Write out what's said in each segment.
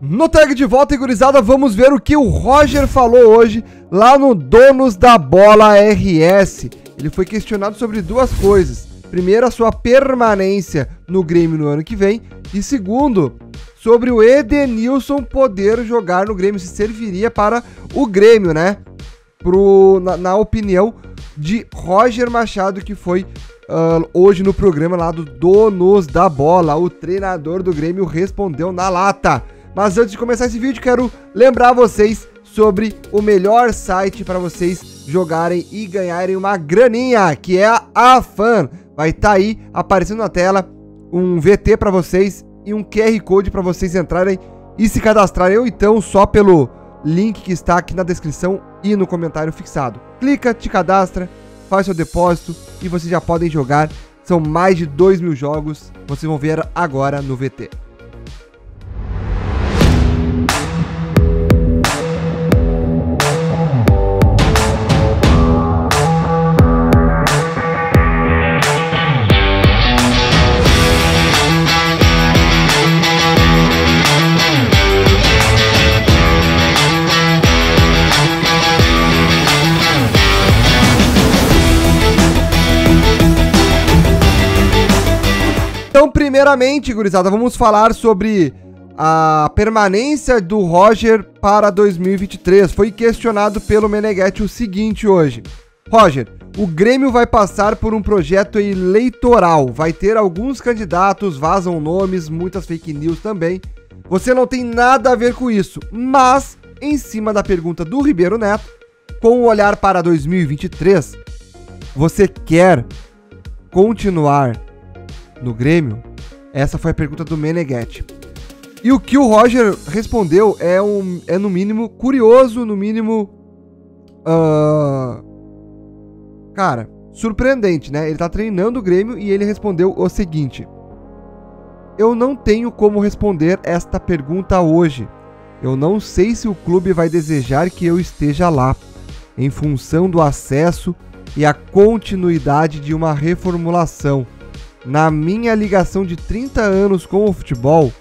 No tag de volta, gurizada, vamos ver o que o Roger falou hoje lá no Donos da Bola RS. Ele foi questionado sobre duas coisas. Primeiro, a sua permanência no Grêmio no ano que vem. E segundo, sobre o Edenilson poder jogar no Grêmio, se serviria para o Grêmio, né? Pro, na, na opinião de Roger Machado, que foi uh, hoje no programa lá do Donos da Bola. O treinador do Grêmio respondeu na lata. Mas antes de começar esse vídeo, quero lembrar vocês sobre o melhor site para vocês jogarem e ganharem uma graninha, que é a Fan. Vai estar tá aí aparecendo na tela um VT para vocês e um QR Code para vocês entrarem e se cadastrarem ou então só pelo link que está aqui na descrição e no comentário fixado. Clica, te cadastra, faz seu depósito e vocês já podem jogar. São mais de 2 mil jogos, vocês vão ver agora no VT. Primeiramente, gurizada, vamos falar sobre a permanência do Roger para 2023. Foi questionado pelo Meneghetti o seguinte hoje. Roger, o Grêmio vai passar por um projeto eleitoral. Vai ter alguns candidatos, vazam nomes, muitas fake news também. Você não tem nada a ver com isso, mas em cima da pergunta do Ribeiro Neto, com o olhar para 2023, você quer continuar no Grêmio? Essa foi a pergunta do Meneghetti. E o que o Roger respondeu é, um, é no mínimo curioso, no mínimo. Uh, cara, surpreendente, né? Ele tá treinando o Grêmio e ele respondeu o seguinte: Eu não tenho como responder esta pergunta hoje. Eu não sei se o clube vai desejar que eu esteja lá, em função do acesso e a continuidade de uma reformulação. Na minha ligação de 30 anos com o futebol,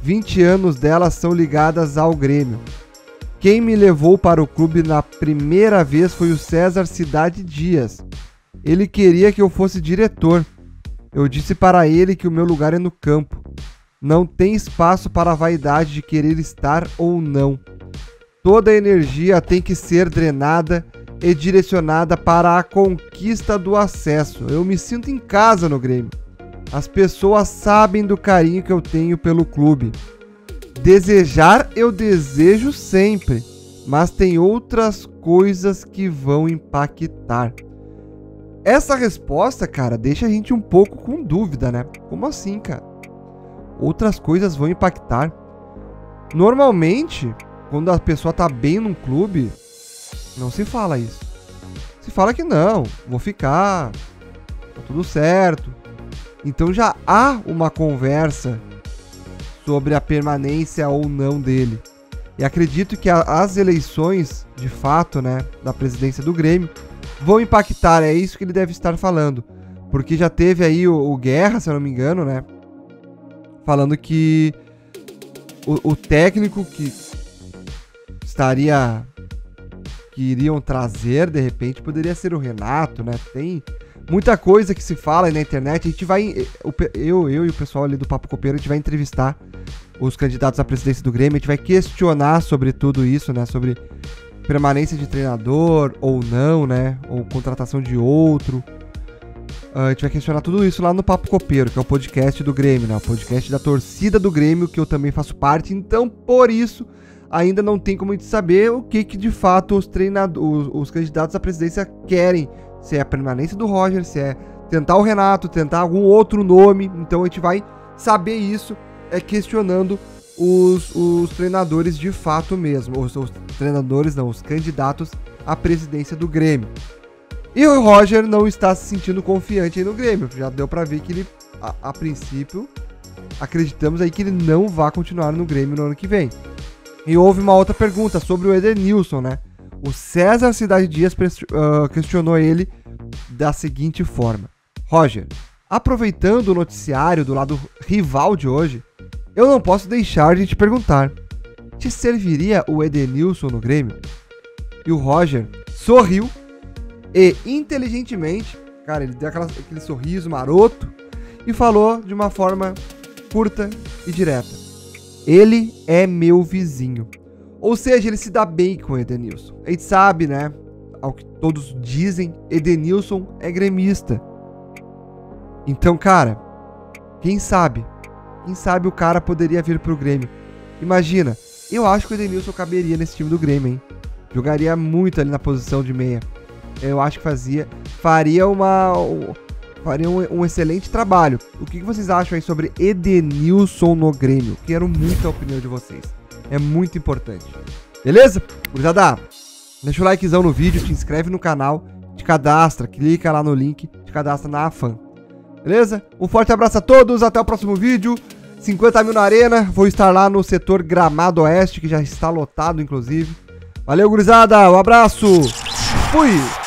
20 anos delas são ligadas ao Grêmio. Quem me levou para o clube na primeira vez foi o César Cidade Dias. Ele queria que eu fosse diretor. Eu disse para ele que o meu lugar é no campo. Não tem espaço para a vaidade de querer estar ou não. Toda energia tem que ser drenada e direcionada para a conquista do acesso. Eu me sinto em casa no Grêmio. As pessoas sabem do carinho que eu tenho pelo clube. Desejar eu desejo sempre, mas tem outras coisas que vão impactar. Essa resposta, cara, deixa a gente um pouco com dúvida, né? Como assim, cara? Outras coisas vão impactar. Normalmente, quando a pessoa tá bem num clube, não se fala isso. Se fala que não, vou ficar, tá tudo certo, então já há uma conversa sobre a permanência ou não dele. E acredito que a, as eleições, de fato, né, da presidência do Grêmio, vão impactar. É isso que ele deve estar falando. Porque já teve aí o, o Guerra, se eu não me engano, né? Falando que o, o técnico que estaria. que iriam trazer, de repente, poderia ser o Renato, né? Tem muita coisa que se fala na internet. A gente vai. Eu, eu e o pessoal ali do Papo Copeiro, a gente vai entrevistar os candidatos à presidência do Grêmio. A gente vai questionar sobre tudo isso, né? Sobre permanência de treinador ou não, né? Ou contratação de outro. Uh, a gente vai questionar tudo isso lá no Papo Copeiro, que é o podcast do Grêmio, né? O podcast da torcida do Grêmio, que eu também faço parte. Então, por isso, ainda não tem como a gente saber o que, que de fato os treinadores, os candidatos à presidência querem se é a permanência do Roger, se é tentar o Renato, tentar algum outro nome. Então a gente vai saber isso é questionando os, os treinadores de fato mesmo. Os, os treinadores, não, os candidatos à presidência do Grêmio. E o Roger não está se sentindo confiante aí no Grêmio. Já deu para ver que ele, a, a, princípio, acreditamos aí que ele não vai continuar no Grêmio no ano que vem. E houve uma outra pergunta sobre o Edenilson, né? O César Cidade Dias uh, questionou ele da seguinte forma: Roger, aproveitando o noticiário do lado rival de hoje, eu não posso deixar de te perguntar: te serviria o Edenilson no Grêmio? E o Roger sorriu e inteligentemente, cara, ele deu aquela, aquele sorriso maroto e falou de uma forma curta e direta: Ele é meu vizinho. Ou seja, ele se dá bem com o Edenilson. A gente sabe, né? Ao que todos dizem, Edenilson é gremista. Então, cara, quem sabe? Quem sabe o cara poderia vir pro Grêmio. Imagina, eu acho que o Edenilson caberia nesse time do Grêmio, hein? Jogaria muito ali na posição de meia. Eu acho que fazia, faria uma, faria um, um excelente trabalho. O que, que vocês acham aí sobre Edenilson no Grêmio? Quero muito a opinião de vocês. É muito importante. Beleza? Gurizada, deixa o likezão no vídeo, te inscreve no canal, te cadastra, clica lá no link, te cadastra na AFAN. Beleza? Um forte abraço a todos, até o próximo vídeo. 50 mil na arena, vou estar lá no setor Gramado Oeste, que já está lotado, inclusive. Valeu, gurizada, um abraço, fui!